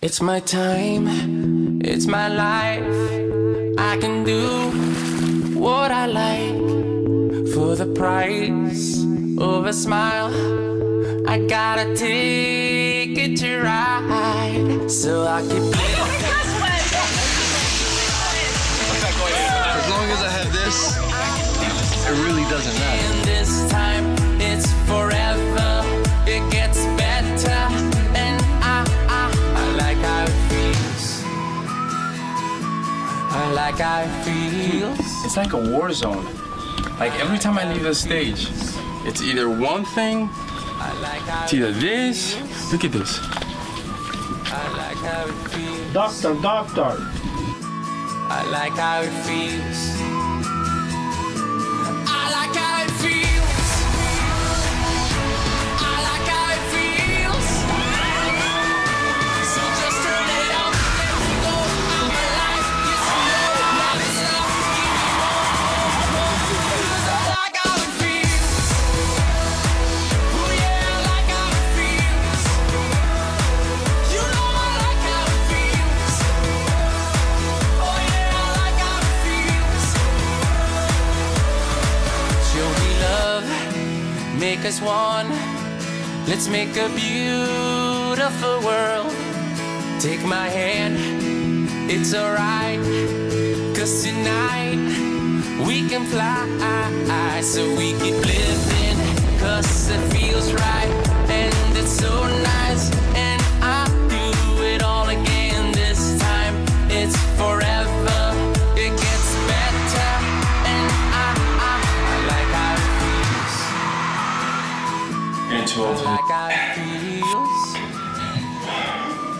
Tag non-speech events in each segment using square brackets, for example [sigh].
It's my time, it's my life. I can do what I like for the price of a smile. I got a ticket to ride, so I keep. As long as I have this, it really doesn't matter. Like how it feels. It's like a war zone. Like every time I leave the stage, it's either one thing, I it's either this. Look at this. I like how it feels. Doctor, doctor. I like how it feels. Make us one. Let's make a beautiful world. Take my hand, it's alright. Cause tonight we can fly. So we keep living, cause it feels right. And it's so nice.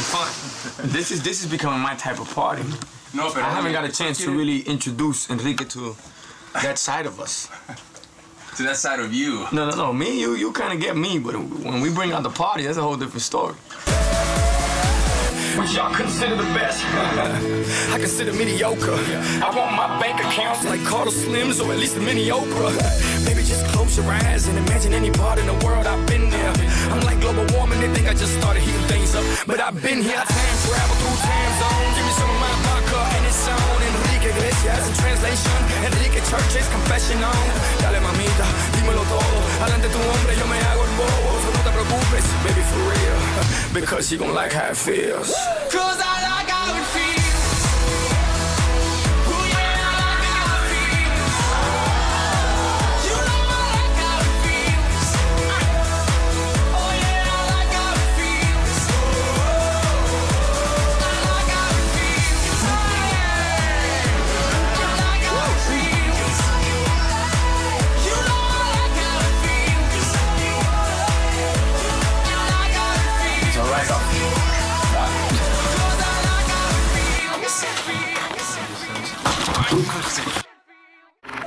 [laughs] Is fun. This is this is becoming my type of party. No, but I haven't got a chance to really introduce Enrique to that side of us. [laughs] to that side of you. No, no, no. Me, you, you kind of get me, but when we bring out the party, that's a whole different story. Which y'all consider the best? [laughs] I consider mediocre. I want my bank accounts like Carlos Slims or at least a mini Oprah. Maybe just close your eyes and imagine any part in the world I've been there. I'm like global warming, they think I just started heating things up. But I've been here, I time travel through time zones. Give me some of my vodka and it's on. Enrique Iglesias in translation. Enrique Church's confession on. Dale mamita, dímelo todo. Adelante tu hombre, yo me hago Because you gon' like how it feels. Cause I like how it feels.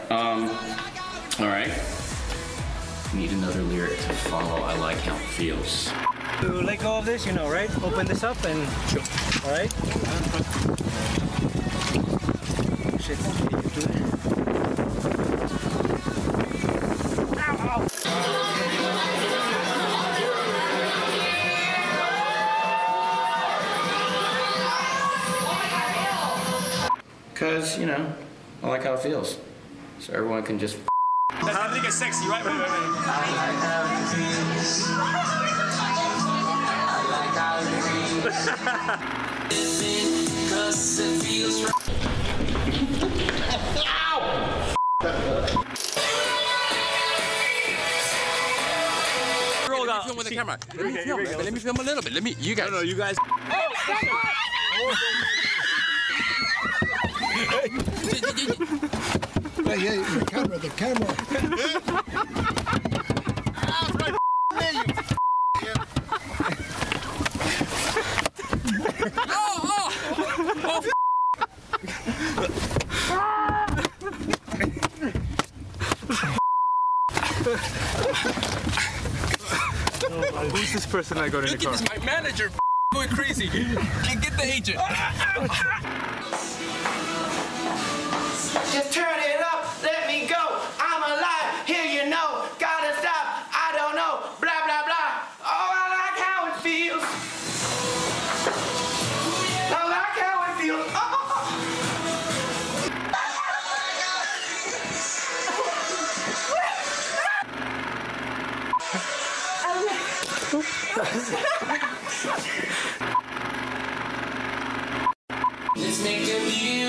Um, all right. Need another lyric to follow. I like how it feels. To let go of this, you know, right? Open this up and. All right? Shit, Cause you know, I like how it feels. So everyone can just. Cause it feels right. film with the camera. Let me film. Let me film a little bit. Let me. You guys. No, no, you guys. Oh, oh, [laughs] yeah, yeah, the camera, the camera. Who's this person I got in the car? my manager [laughs] going crazy. Get, get the agent. Just turn it up, let me go. I'm alive, here you know. Gotta stop, I don't know. Blah, blah, blah. Oh, I like how it feels. I like how it feels. Oh. oh, oh. Let's make a beautiful